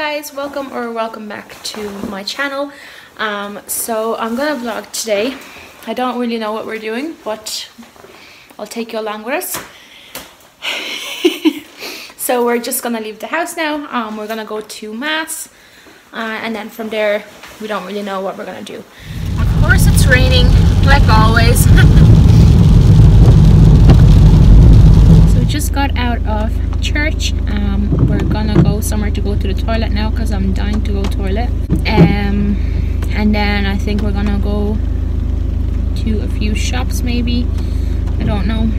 guys welcome or welcome back to my channel. Um, so I'm gonna vlog today. I don't really know what we're doing but I'll take you along with us so we're just gonna leave the house now. Um, we're gonna go to mass uh, and then from there we don't really know what we're gonna do. Of course it's raining like always so we got out of church um, we're gonna go somewhere to go to the toilet now because I'm dying to go toilet. Um, and then I think we're gonna go to a few shops maybe. I don't know.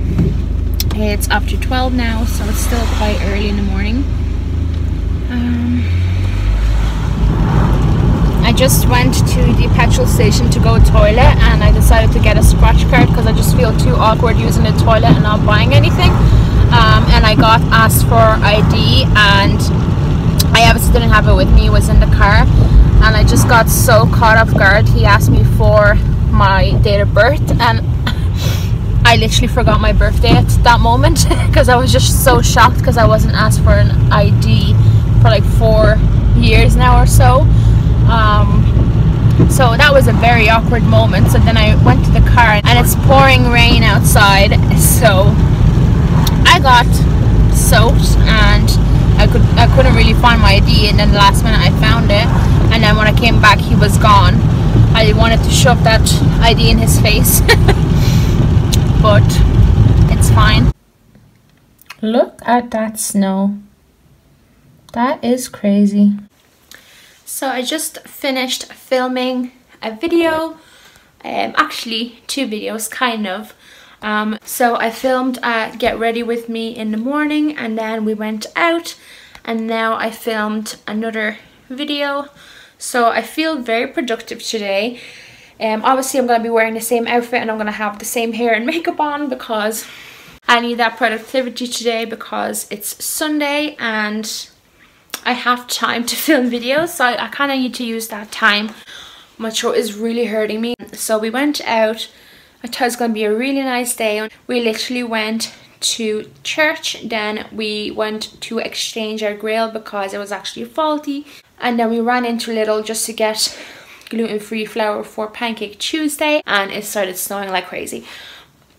It's after 12 now so it's still quite early in the morning. Um, I just went to the petrol station to go toilet and I decided to get a scratch card because I just feel too awkward using the toilet and not buying anything um, and I got asked for ID and I obviously didn't have it with me, it was in the car and I just got so caught off guard. He asked me for my date of birth and I literally forgot my birthday at that moment because I was just so shocked because I wasn't asked for an ID for like four years now or so. Um, so that was a very awkward moment. So then I went to the car and it's pouring rain outside. So got soaked and I could I couldn't really find my ID and then the last minute I found it and then when I came back he was gone. I wanted to shove that ID in his face but it's fine. Look at that snow. That is crazy. So I just finished filming a video, um, actually two videos kind of. Um, so I filmed uh, Get Ready With Me in the morning and then we went out and now I filmed another video. So I feel very productive today. Um, obviously I'm going to be wearing the same outfit and I'm going to have the same hair and makeup on because I need that productivity today because it's Sunday and I have time to film videos so I, I kind of need to use that time. My throat is really hurting me. So we went out I thought it was going to be a really nice day. We literally went to church, then we went to exchange our grill because it was actually faulty. And then we ran into Lidl just to get gluten-free flour for Pancake Tuesday and it started snowing like crazy.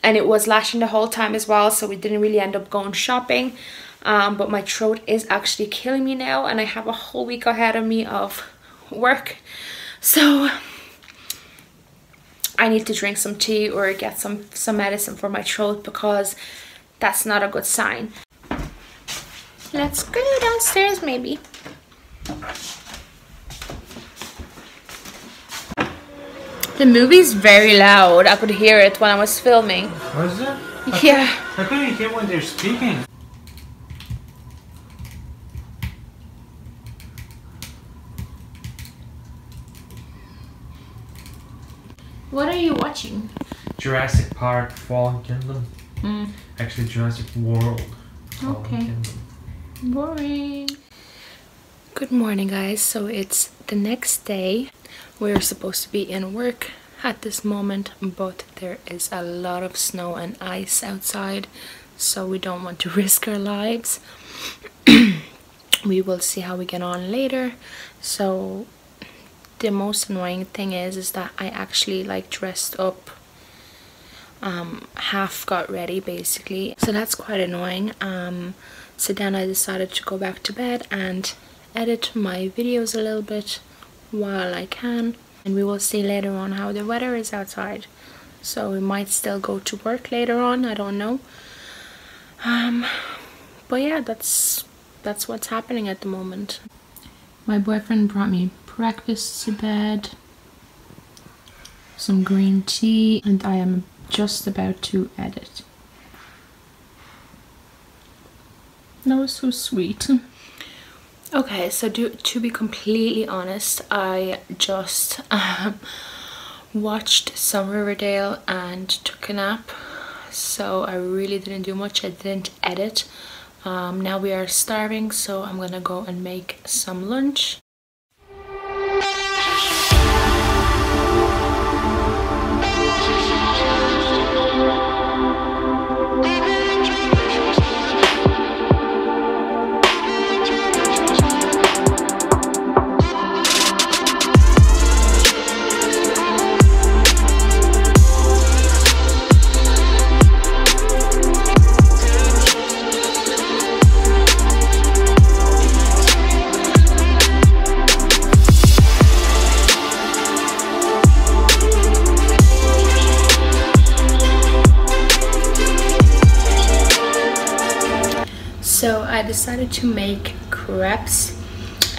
And it was lashing the whole time as well, so we didn't really end up going shopping. Um, but my throat is actually killing me now and I have a whole week ahead of me of work. So I need to drink some tea or get some, some medicine for my throat because that's not a good sign. Let's go downstairs maybe. The movie's very loud. I could hear it when I was filming. Was it? I Yeah. I couldn't hear when they're speaking. What are you watching? Jurassic Park Fallen Kingdom. Mm. Actually, Jurassic World. Fallen Okay. Kingdom. Boring. Good morning, guys. So it's the next day. We're supposed to be in work at this moment, but there is a lot of snow and ice outside, so we don't want to risk our lives. we will see how we get on later. So the most annoying thing is is that I actually like dressed up um, half got ready basically. So that's quite annoying. Um, so then I decided to go back to bed and edit my videos a little bit while I can. And we will see later on how the weather is outside. So we might still go to work later on I don't know. Um, but yeah that's that's what's happening at the moment. My boyfriend brought me breakfast to bed some green tea and I am just about to edit. That was so sweet. Okay, so do, to be completely honest, I just um, watched some Riverdale and took a nap. So I really didn't do much. I didn't edit. Um, now we are starving, so I'm gonna go and make some lunch. Decided to make crepes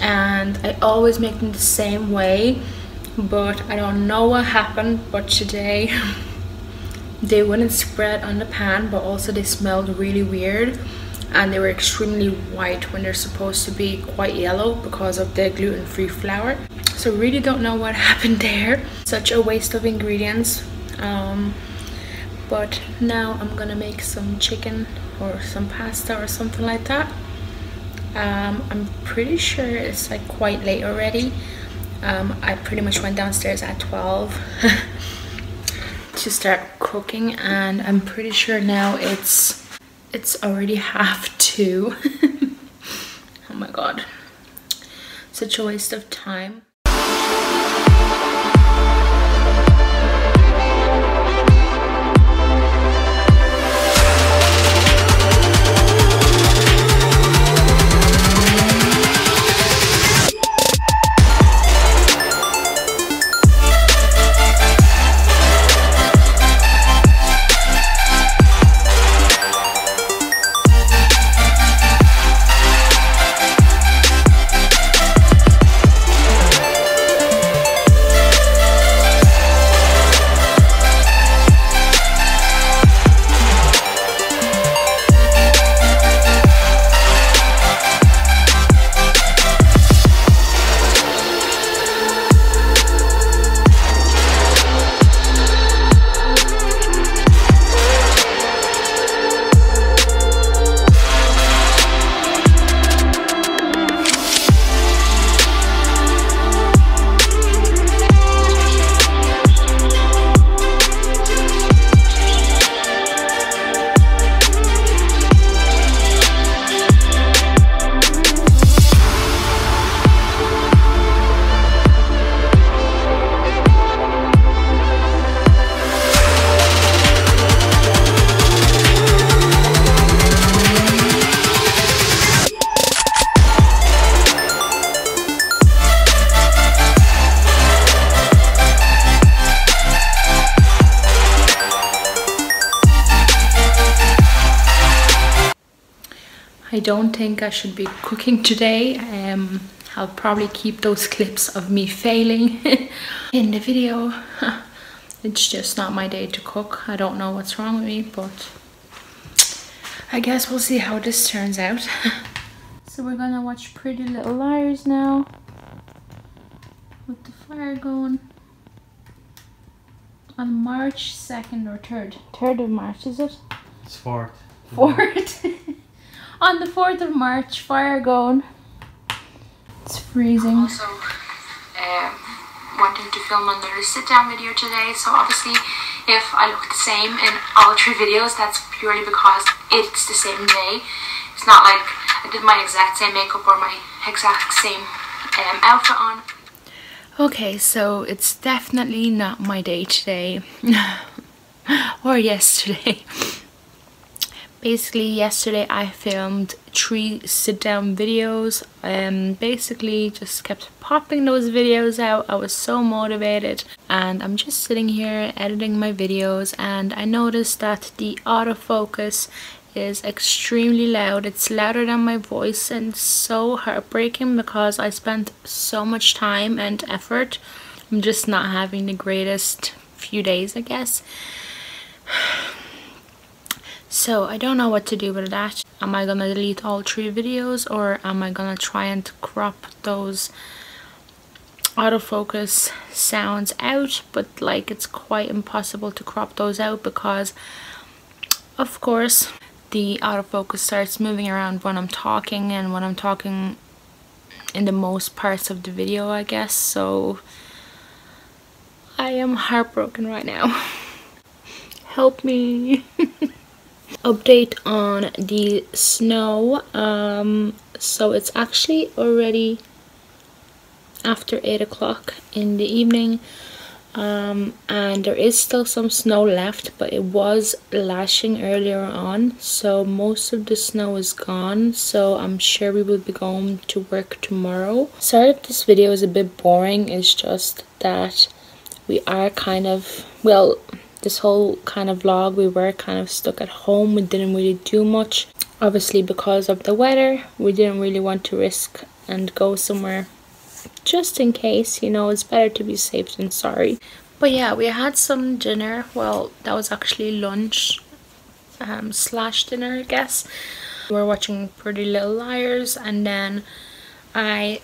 and I always make them the same way but I don't know what happened but today they wouldn't spread on the pan but also they smelled really weird and they were extremely white when they're supposed to be quite yellow because of the gluten-free flour. So really don't know what happened there. Such a waste of ingredients um, but now I'm gonna make some chicken or some pasta or something like that um, I'm pretty sure it's like quite late already. Um, I pretty much went downstairs at 12 to start cooking and I'm pretty sure now it's it's already half two. Oh my god. Such a waste of time I don't think I should be cooking today. Um, I'll probably keep those clips of me failing in the video. it's just not my day to cook. I don't know what's wrong with me, but I guess we'll see how this turns out. so we're gonna watch Pretty Little Liars now. With the fire going. On March 2nd or 3rd. 3rd of March, is it? It's fourth. 4th. On the 4th of March, fire going. It's freezing. also um, wanting to film another sit down video today so obviously if I look the same in all three videos that's purely because it's the same day it's not like I did my exact same makeup or my exact same um, outfit on Okay, so it's definitely not my day today. or yesterday. Basically, yesterday I filmed three sit down videos. and basically, just kept popping those videos out. I was so motivated, and I'm just sitting here editing my videos, and I noticed that the autofocus is extremely loud. It's louder than my voice and so heartbreaking because I spent so much time and effort. I'm just not having the greatest few days, I guess. So I don't know what to do with that. Am I gonna delete all three videos or am I gonna try and crop those autofocus sounds out? But like it's quite impossible to crop those out because of course the autofocus starts moving around when I'm talking and when I'm talking in the most parts of the video I guess. So I am heartbroken right now. Help me update on the snow um, so it's actually already after 8 o'clock in the evening um, and there is still some snow left but it was lashing earlier on so most of the snow is gone so I'm sure we will be going to work tomorrow. Sorry if this video is a bit boring it's just that we are kind of well this whole kind of vlog we were kind of stuck at home. We didn't really do much. Obviously because of the weather we didn't really want to risk and go somewhere just in case you know it's better to be safe than sorry. But yeah we had some dinner. Well that was actually lunch um, slash dinner I guess. We were watching Pretty Little Liars and then I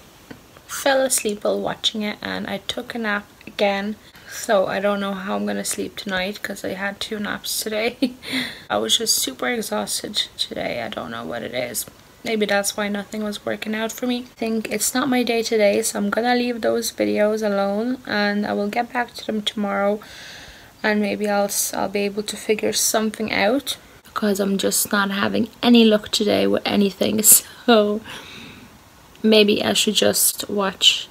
fell asleep while watching it and I took a nap again so I don't know how I'm gonna sleep tonight because I had two naps today. I was just super exhausted today. I don't know what it is. Maybe that's why nothing was working out for me. I think it's not my day today so I'm gonna leave those videos alone and I will get back to them tomorrow and maybe I'll, I'll be able to figure something out because I'm just not having any luck today with anything. So maybe I should just watch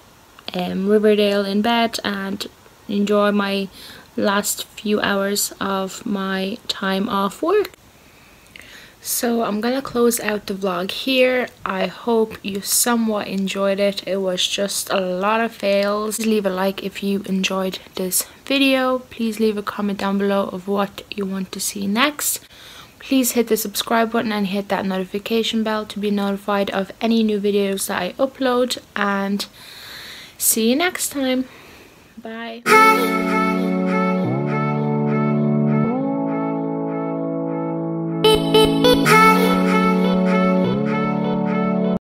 um, Riverdale in bed and enjoy my last few hours of my time off work. So I'm gonna close out the vlog here. I hope you somewhat enjoyed it. It was just a lot of fails. Please leave a like if you enjoyed this video. Please leave a comment down below of what you want to see next. Please hit the subscribe button and hit that notification bell to be notified of any new videos that I upload and see you next time. Bye.